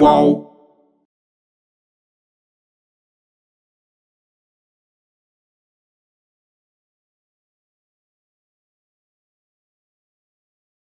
whoa.